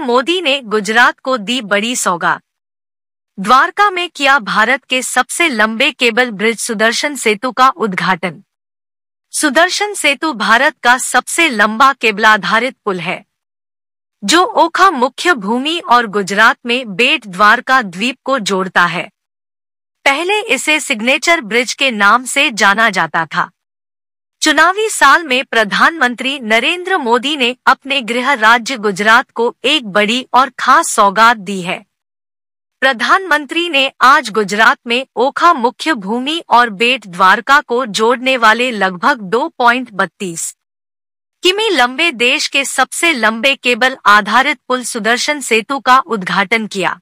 PM Modi ने गुजरात को दी बड़ी सौगात। द्वारका में किया भारत के सबसे लंबे केबल ब्रिज सुदर्शन सेतु का उद्घाटन। सुदर्शन सेतु भारत का सबसे लंबा केबलाधारित पुल है, जो ओखा मुख्य भूमि और गुजरात में बेट द्वारका द्वीप को जोड़ता है। पहले इसे सिग्नेचर ब्रिज के नाम से जाना जाता था। चुनावी साल में प्रधानमंत्री नरेंद्र मोदी ने अपने गृह राज्य गुजरात को एक बड़ी और खास सौगात दी है। प्रधानमंत्री ने आज गुजरात में ओखा मुख्य भूमि और बेट द्वारका को जोड़ने वाले लगभग दो पॉइंट बत्तीस किमी लंबे देश के सबसे लंबे केबल आधारित पुल सुदर्शन सेतु का उद्घाटन किया।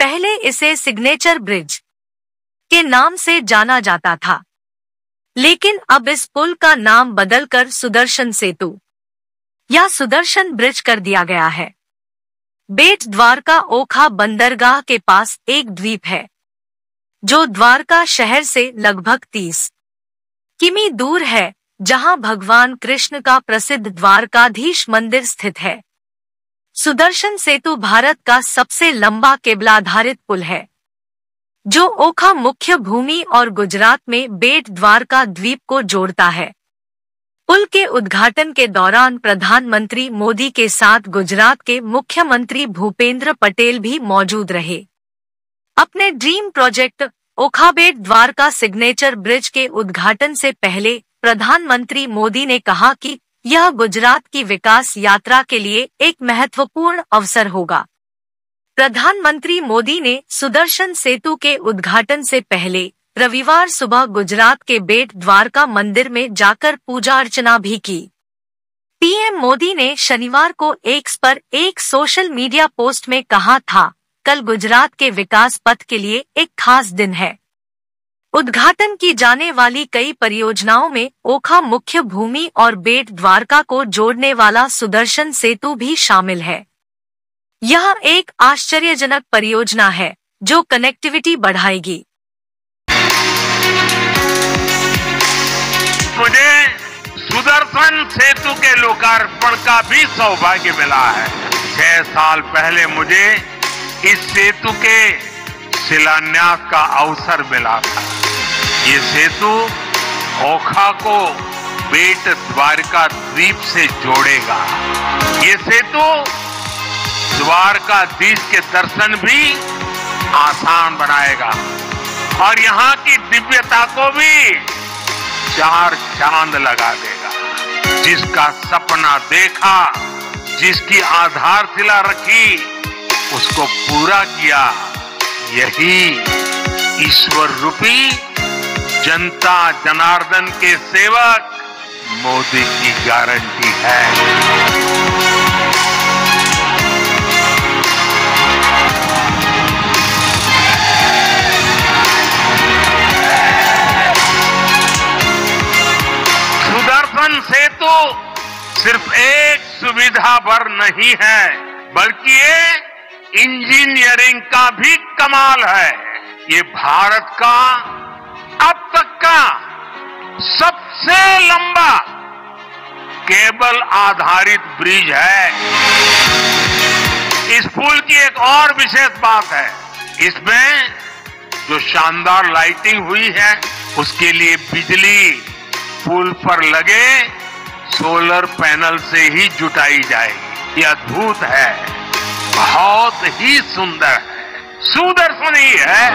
पहले इसे सिग्नेचर ब्रिज के नाम से जाना जाता था। लेकिन अब इस पुल का नाम बदलकर सुदर्शन सेतु, या सुदर्शन ब्रिज कर दिया गया है। बेट द्वारका ओखा बंदरगाह के पास एक द्वीप है, जो द्वारका शहर से लगभग तीस किमी दूर है, जहाँ भगवान कृष्ण का प्रसिद्ध द्वारकाधीश मंदिर स्थित है। सुदर्शन सेतु भारत का सबसे लंबा केबलाधारित पुल है। जो ओखा मुख्य भूमि और गुजरात में बेट द्वारका द्वीप को जोड़ता है। पुल के उद्घाटन के दौरान प्रधानमंत्री मोदी के साथ गुजरात के मुख्यमंत्री भूपेंद्र पटेल भी मौजूद रहे। अपने dream project Okha Bet Dwarka signature bridge के उद्घाटन से पहले प्रधानमंत्री मोदी ने कहा कि यह गुजरात की विकास यात्रा के लिए एक महत्वपूर्ण अवसर होगा। प्रधानमंत्री मोदी ने सुदर्शन सेतु के उद्घाटन से पहले रविवार सुबह गुजरात के बेट द्वारका मंदिर में जाकर पूजा अर्चना भी की। पीएम मोदी ने शनिवार को एक्स पर एक सोशल मीडिया पोस्ट में कहा था, कल गुजरात के विकास पथ के लिए एक खास दिन है। उद्घाटन की जाने वाली कई परियोजनाओं में ओखा मुख्य भूमि और बेट द्वारका को जोड़ने वाला सुदर्शन सेतु भी शामिल है। यह एक आश्चर्यजनक परियोजना है, जो कनेक्टिविटी बढ़ाएगी। मुझे सुदर्शन सेतु के लोकार्पण का भी सौभाग्य मिला है। छह साल पहले मुझे इस सेतु के शिलान्यास का अवसर मिला था। ये सेतु ओखा को बेट द्वारका द्वीप से जोड़ेगा। ये सेतु द्वारकाधीश के दर्शन भी आसान बनाएगा। और यहाँ की दिव्यता को भी चार चाँद लगा देगा। जिसका सपना देखा, जिसकी आधारशिला रखी, उसको पूरा किया, यही ईश्वर रूपी जनता जनार्दन के सेवक मोदी की गारंटी है। सिर्फ़ एक सुविधा भर नहीं है, बल्कि ये इंजीनियरिंग का भी कमाल है। ये भारत का अब तक का सबसे लंबा केबल आधारित ब्रिज है। इस पुल की एक और विशेष बात है, इसमें जो शानदार लाइटिंग हुई है, उसके लिए बिजली पुल पर लगे सोलर पैनल से ही जुटाई जाएगी। ये अद्भुत है। बहुत ही सुंदर है। सुदर्शनी है।